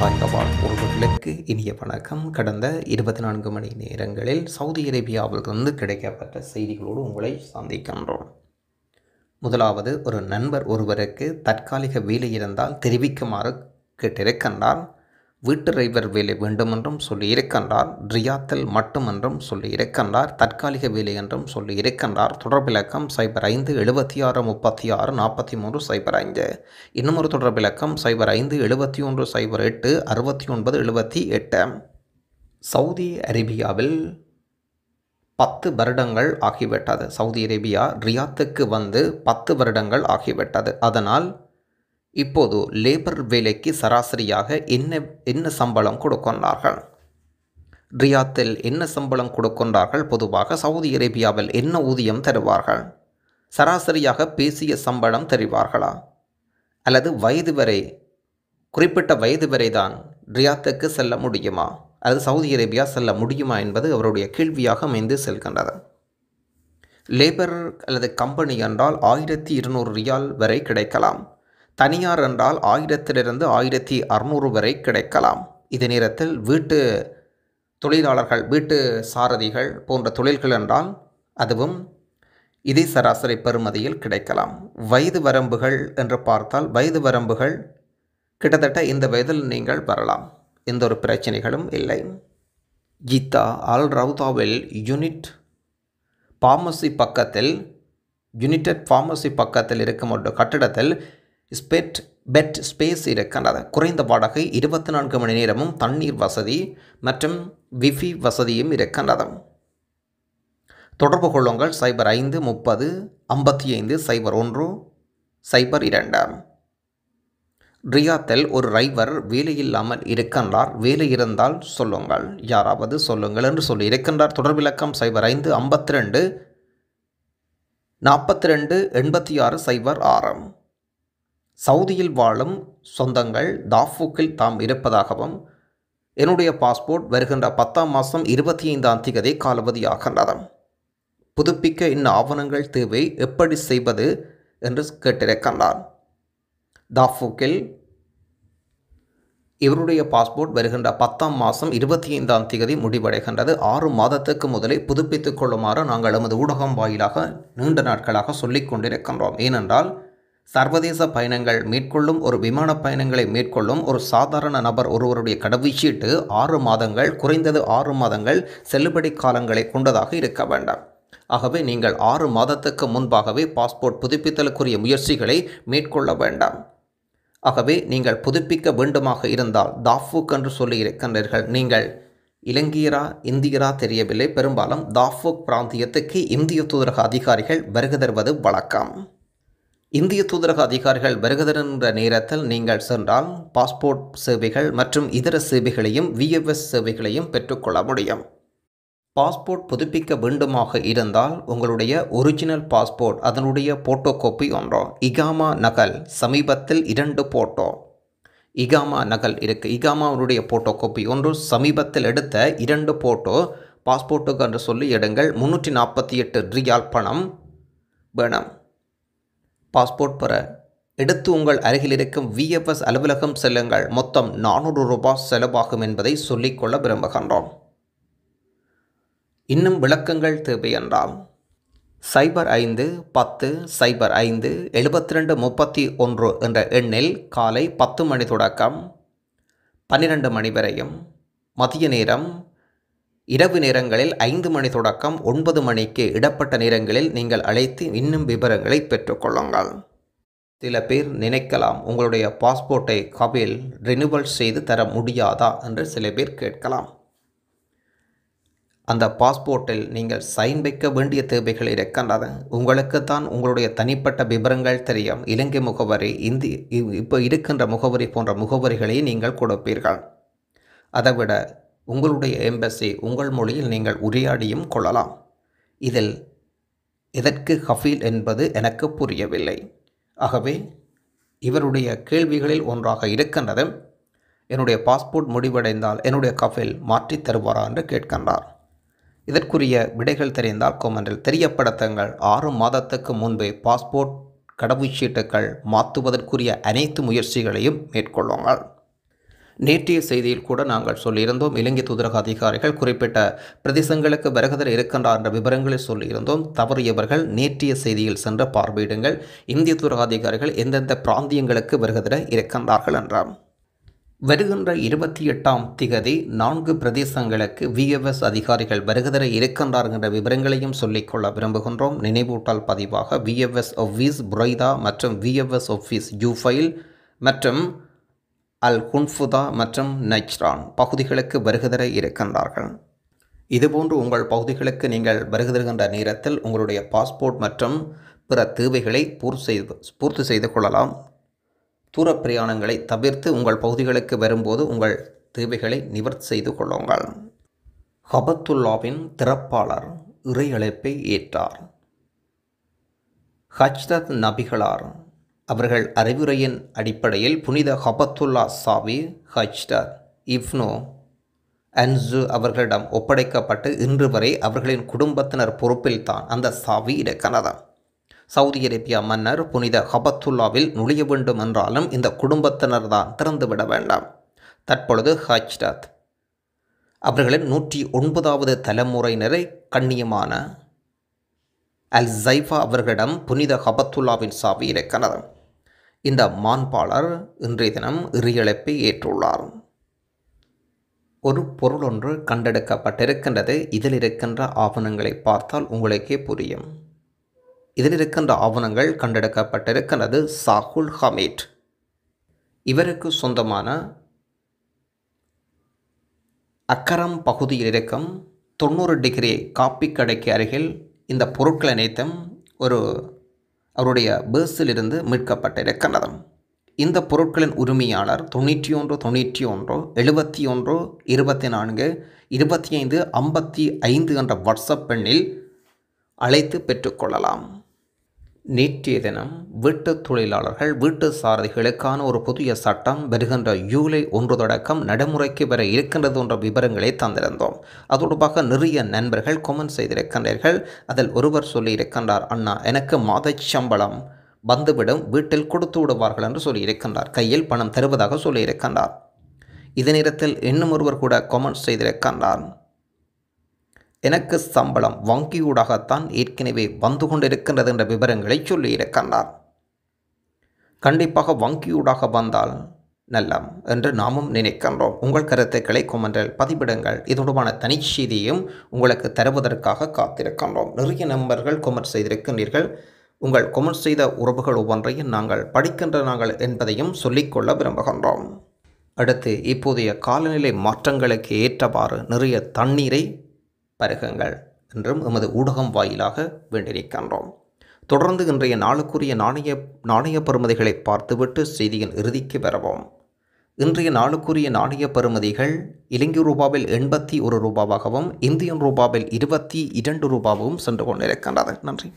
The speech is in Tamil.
தாயக வாழ் உறவுகளுக்கு இனிய வணக்கம். கடந்த இருபத்தி நான்கு மணி நேரங்களில் சவுதி அரேபியாவிலிருந்து கிடைக்கப்பட்ட செய்திகளோடு உங்களை சந்திக்கின்றோம். முதலாவது ஒரு நண்பர் ஒருவருக்கு தற்காலிக வேலை இருந்தால் தெரிவிக்குமாறு கேட்டிருக்கின்றார். வீட்டு டிரைவர் வேலை வேண்டுமென்றும் சொல்லி இருக்கின்றார் ரியாத்தில் மட்டுமென்றும் சொல்லி இருக்கின்றார் தற்காலிக வேலை என்றும் சொல்லி இருக்கின்றார். தொடர்பிலக்கம் சைபர் ஐந்து எழுபத்தி ஆறு முப்பத்தி ஆறு நாற்பத்தி மூன்று சைபர் ஐந்து. இன்னும் ஒரு தொடர்பிலக்கம் சைபர் ஐந்து எழுபத்தி ஒன்று சைபர் எட்டு அறுபத்தி ஒன்பது எழுபத்தி எட்டு சவுதி அரேபியாவில் பத்து வருடங்கள் ஆகிவிட்டது. சவுதி அரேபியா ரியாத்துக்கு வந்து பத்து வருடங்கள் ஆகிவிட்டது. அதனால் இப்போது லேபர் வேலைக்கு சராசரியாக என்ன என்ன சம்பளம் கொடுக்கின்றார்கள் ரியாத்தில் என்ன சம்பளம் கொடுக்கின்றார்கள் பொதுவாக சவுதி அரேபியாவில் என்ன ஊதியம் தருவார்கள்? சராசரியாக பேசிய சம்பளம் தருவார்களா? அல்லது வயது வரை குறிப்பிட்ட வயது வரை தான் ரியாத்துக்கு செல்ல முடியுமா? அல்லது சவுதி அரேபியா செல்ல முடியுமா என்பது அவருடைய கேள்வியாக அமைந்து செல்கின்றது. லேபர் அல்லது கம்பெனி என்றால் ஆயிரத்தி இருநூறு ரியால் வரை கிடைக்கலாம். தனியார் என்றால் ஆயிரத்திலிருந்து ஆயிரத்தி அறுநூறு வரை கிடைக்கலாம். இதே நேரத்தில் வீட்டு தொழிலாளர்கள் வீட்டு சாரதிகள் போன்ற தொழில்கள் என்றால் அதுவும் இதே சராசரி பெறுமதியில் கிடைக்கலாம். வயது வரம்புகள் என்று பார்த்தால் வயது வரம்புகள் கிட்டத்தட்ட இந்த வயதில் நீங்கள் வரலாம். எந்த ஒரு பிரச்சனைகளும் இல்லை. கீதா அல் ரவுதாவில் யூனிட் ஃபார்மசி பக்கத்தில் யுனிடெட் ஃபார்மசி பக்கத்தில் இருக்கும் ஒரு கட்டிடத்தில் ஸ்பெட் பெட் ஸ்பேஸ் இருக்கின்றது குறைந்த வாடகை இருபத்தி நான்கு மணி நேரமும் தண்ணீர் வசதி மற்றும் விஃபி வசதியும் இருக்கின்றது தொடர்பு கொள்ளுங்கள். சைபர் ஐந்து முப்பது ஐம்பத்தி ஐந்து சைபர் ஒன்று சைபர் இரண்டு. ரியாத்தில் ஒரு டிரைவர் வேலையில்லாமல் இருக்கின்றார். வேலை இருந்தால் சொல்லுங்கள். யாராவது சொல்லுங்கள் என்று சொல்லி இருக்கின்றார். தொடர்பிலக்கம் சைபர் ஐந்து ஐம்பத்தி ரெண்டு நாற்பத்தி ரெண்டு எண்பத்தி ஆறு சைபர் ஆறு. சவுதியில் வாழும் சொந்தங்கள் தாஃபூக்கில் தாம் இருப்பதாகவும் என்னுடைய பாஸ்போர்ட் வருகின்ற பத்தாம் மாதம் இருபத்தி ஐந்தாம் தேதி காலாவதியாகின்றது புதுப்பிக்க இன்ன ஆவணங்கள் தேவை எப்படி செய்வது என்று கேட்டிருக்கின்றார். தாஃபூக்கில் இவருடைய பாஸ்போர்ட் வருகின்ற பத்தாம் மாதம் இருபத்தி ஐந்தாம் தேதி முடிவடைகின்றது. ஆறு மாதத்துக்கு முதலே புதுப்பித்துக் கொள்ளுமாறு நாங்கள் எமது ஊடகம் வாயிலாக நீண்ட நாட்களாக சொல்லிக் கொண்டிருக்கின்றோம். ஏனென்றால் சர்வதேச பயணங்கள் மேற்கொள்ளும் ஒரு விமான பயணங்களை மேற்கொள்ளும் ஒரு சாதாரண நபர் ஒருவருடைய கடவுச்சீட்டு ஆறு மாதங்கள் குறைந்தது ஆறு மாதங்கள் செல்லுபடி காலங்களை கொண்டதாக இருக்க வேண்டாம். ஆகவே நீங்கள் ஆறு மாதத்துக்கு முன்பாகவே பாஸ்போர்ட் புதுப்பித்தலுக்குரிய முயற்சிகளை மேற்கொள்ள வேண்டாம். ஆகவே நீங்கள் புதுப்பிக்க வேண்டுமாக இருந்தால் தாஃபூக் என்று சொல்லி இருக்கின்றீர்கள். நீங்கள் இலங்கையரா இந்தியரா தெரியவில்லை. பெரும்பாலும் தாஃபூக் பிராந்தியத்துக்கு இந்திய தூதரக அதிகாரிகள் வருகை தருவது வழக்கம். இந்திய தூதரக அதிகாரிகள் வருகதருகின்ற நேரத்தில் நீங்கள் சென்றால் பாஸ்போர்ட் சேவைகள் மற்றும் இதர சேவைகளையும் விஎஃப்எஸ் சேவைகளையும் பெற்றுக்கொள்ள முடியும். பாஸ்போர்ட் புதுப்பிக்க வேண்டுமாக இருந்தால் உங்களுடைய ஒரிஜினல் பாஸ்போர்ட் அதனுடைய போட்டோ கோப்பி ஒன்றோ இகாமா நகல் சமீபத்தில் இரண்டு போட்டோ. இகாமா நகல் இருக்கு இகாமாவுடைய போட்டோ கோப்பி ஒன்று சமீபத்தில் எடுத்த இரண்டு போட்டோ. பாஸ்போர்ட்டுக்கு என்று சொல்லி எடுங்கள் முன்னூற்றி நாற்பத்தி எட்டு ரியால் பணம் வேணும். பாஸ்போர்ட் பெற எடுத்து உங்கள் அருகில் இருக்கும் விஎஃப்எஸ் அலுவலகம் செல்லுங்கள். மொத்தம் நானூறு ரூபாய் செலவாகும் என்பதை சொல்லிக்கொள்ள விரும்புகின்றோம். இன்னும் விளக்கங்கள் தேவை என்றால் சைபர் ஐந்து பத்து சைபர் ஐந்து எழுபத்தி ரெண்டு முப்பத்தி ஒன்று என்ற எண்ணில் காலை பத்து மணி தொடக்கம் பன்னிரண்டு மணி வரையும் மதிய நேரம் இரவு நேரங்களில் ஐந்து மணி தொடக்கம் ஒன்பது மணிக்கு இடப்பட்ட நேரங்களில் நீங்கள் அழைத்து இன்னும் விவரங்களை பெற்றுக்கொள்ளுங்கள். சில பேர் நினைக்கலாம் உங்களுடைய பாஸ்போர்ட்டை கபில் ரினுவல் செய்து தர முடியாதா? என்று சில பேர் கேட்கலாம். அந்த பாஸ்போர்ட்டில் நீங்கள் சைன் வைக்க வேண்டிய தேவைகள் இருக்கின்றது உங்களுக்கு தான் உங்களுடைய தனிப்பட்ட விவரங்கள் தெரியும். இலங்கை முகவரி இந்தி இப்போ இருக்கின்ற முகவரி போன்ற முகவரிகளை நீங்கள் கொடுப்பீர்கள். அதைவிட உங்களுடைய எம்பசி உங்கள் மொழியில் நீங்கள் உரையாடியும் கொள்ளலாம். இதில் எதற்கு ஹஃபீல் என்பது எனக்கு புரியவில்லை. ஆகவே இவருடைய கேள்விகளில் ஒன்றாக இருக்கின்றது. என்னுடைய பாஸ்போர்ட் முடிவடைந்தால் என்னுடைய கஃபில் மாற்றித் தருவாரா என்று கேட்கின்றார். இதற்குரிய விடைகள் தெரிந்தால் கொமெண்டில் தெரியப்படுத்துங்கள். ஆறு மாதத்துக்கு முன்பே பாஸ்போர்ட் கடவுச்சீட்டுகள் மாற்றுவதற்குரிய அனைத்து முயற்சிகளையும் மேற்கொள்ளுங்கள். நேற்றைய செய்தியில் கூட நாங்கள் சொல்லியிருந்தோம் இலங்கை தூதரக அதிகாரிகள் குறிப்பிட்ட பிரதேசங்களுக்கு வருகதர் இருக்கின்றார் என்ற விவரங்களை சொல்லியிருந்தோம். தவறியவர்கள் நேற்றைய செய்தியில் சென்று பார்வையிடுங்கள். இந்திய தூதரக அதிகாரிகள் எந்தெந்த பிராந்தியங்களுக்கு வருகதர இருக்கின்றார்கள் என்றார். வருகின்ற இருபத்தி எட்டாம் திகதி நான்கு பிரதேசங்களுக்கு விஎஃப்எஸ் அதிகாரிகள் வருகதர இருக்கின்றார் என்ற விவரங்களையும் சொல்லிக்கொள்ள விரும்புகின்றோம். நினைவூட்டல் பதிவாக விஎஃப்எஸ் ஆஃபீஸ் புரைதா மற்றும் விஎஃப்எஸ் ஆஃபீஸ் யூஃபைல் மற்றும் அல் குன்ஃபுதா மற்றும் நைச்ரான் பகுதிகளுக்கு வருகதர இருக்கின்றார்கள். இதுபோன்று உங்கள் பகுதிகளுக்கு நீங்கள் வருகின்ற நேரத்தில் உங்களுடைய பாஸ்போர்ட் மற்றும் பிற தேவைகளை பூர்த்தி செய்து பூர்த்தி செய்து கொள்ளலாம். தூர பிரயாணங்களை தவிர்த்து உங்கள் பகுதிகளுக்கு வரும்போது உங்கள் தேவைகளை நிவர்த்தி செய்து கொள்ளுங்கள். ஹபத்துல்லாவின் திறப்பாளர் இறை அழைப்பை ஏற்றார். ஹஜ்ரத் நபிகளார் அவர்கள் அறிவுரையின் அடிப்படையில் புனித ஹபத்துல்லா சாவி ஹஜ்ரத் இப்னோ அன்சு அவர்களிடம் ஒப்படைக்கப்பட்டு இன்று வரை அவர்களின் குடும்பத்தினர் பொறுப்பில்தான் அந்த சாவி இருக்கிறது. சவுதி அரேபியா மன்னர் புனித ஹபத்துல்லாவில் நுழைய வேண்டும் என்றாலும் இந்த குடும்பத்தினர் தான் திறந்துவிட வேண்டாம். தற்பொழுது ஹஜ்ரத் அவர்களின் நூற்றி ஒன்பதாவது தலைமுறையினரை கண்ணியமான அல் ஜைஃபா அவர்களிடம் புனித ஹபத்துல்லாவின் சாவி இருக்கிறது. இந்த மாண்பாளர் இன்றைய தினம் இறையழைப்பை ஏற்றுள்ளார். ஒரு பொருள் ஒன்று கண்டெடுக்கப்பட்டிருக்கின்றது. இதில் இருக்கின்ற ஆவணங்களை பார்த்தால் உங்களுக்கே புரியும். இதில் இருக்கின்ற ஆவணங்கள் கண்டெடுக்கப்பட்டிருக்கிறது சாகுல் ஹமீட் இவருக்கு சொந்தமான அக்கரம் பகுதியில் இருக்கும் தொண்ணூறு டிகிரி காப்பி கடைக்கு அருகில் இந்த பொருட்கள் அனைத்தும் ஒரு அவருடைய பேர்ஸிலிருந்து மீட்கப்பட்டிருக்கின்றது இந்த பொருட்களின் உரிமையாளர் தொண்ணூற்றி ஒன்று தொண்ணூற்றி ஒன்று எழுபத்தி ஒன்று இருபத்தி நான்கு இருபத்தி ஐந்து ஐம்பத்தி ஐந்து என்ற வாட்ஸ்அப் எண்ணில் அழைத்து பெற்றுக்கொள்ளலாம் நேற்றைய தினம் வீட்டு தொழிலாளர்கள் வீட்டு சாரதிகளுக்கான ஒரு புதிய சட்டம் வருகின்ற ஜூலை ஒன்று தொடக்கம் நடைமுறைக்கு வர இருக்கின்றது என்ற விவரங்களை தந்திருந்தோம். அது தொடர்பாக நிறைய நண்பர்கள் கொமெண்ட் செய்திருக்கின்றீர்கள். அதில் ஒருவர் சொல்லியிருக்கின்றார் அண்ணா எனக்கு மாத சம்பளம் வந்துவிடும் வீட்டில் கொடுத்து விடுவார்கள் என்று சொல்லியிருக்கின்றார். கையில் பணம் தருவதாக சொல்லியிருக்கின்றார். இதே நேரத்தில் இன்னும் ஒருவர் கூட கொமெண்ட் செய்திருக்கின்றார். எனக்கு சம்பளம் வங்கியூடாகத்தான் ஏற்கனவே வந்து கொண்டிருக்கின்றது என்ற விவரங்களை சொல்லியிருக்கின்றார் கண்டிப்பாக வங்கியூடாக வந்தால் நல்லம் என்று நாமும் நினைக்கின்றோம். உங்கள் கருத்துக்களை கொமெண்டில் பதிவிடுங்கள். இதோடுமான தனிச்செய்தியும் உங்களுக்கு தருவதற்காக காத்திருக்கின்றோம். நிறைய நண்பர்கள் கொமெண்ட் செய்திருக்கின்றீர்கள். உங்கள் கொமெண்ட் செய்த உறவுகள் ஒவ்வொன்றையும் நாங்கள் படிக்கின்ற நாங்கள் என்பதையும் சொல்லிக்கொள்ள விரும்புகின்றோம். அடுத்து இப்போதைய காலநிலை மாற்றங்களுக்கு ஏற்றவாறு நிறைய தண்ணீரை பருகுங்கள் என்றும் எமது ஊடகம் வாயிலாக வேண்டியிருக்கின்றோம் தொடர்ந்து இன்றைய நாளுக்குரிய நாணய நாணய பெறுமதிகளை பார்த்துவிட்டு செய்தியின் இறுதிக்கு பெறவோம் இன்றைய நாளுக்குரிய நாணய பெறுமதிகள் இலங்கை ரூபாவில் எண்பத்தி ஒரு ரூபாவாகவும் இந்தியன் ரூபாவில் இருபத்தி இரண்டு ரூபாவும் சென்று கொண்டிருக்கின்றது நன்றி.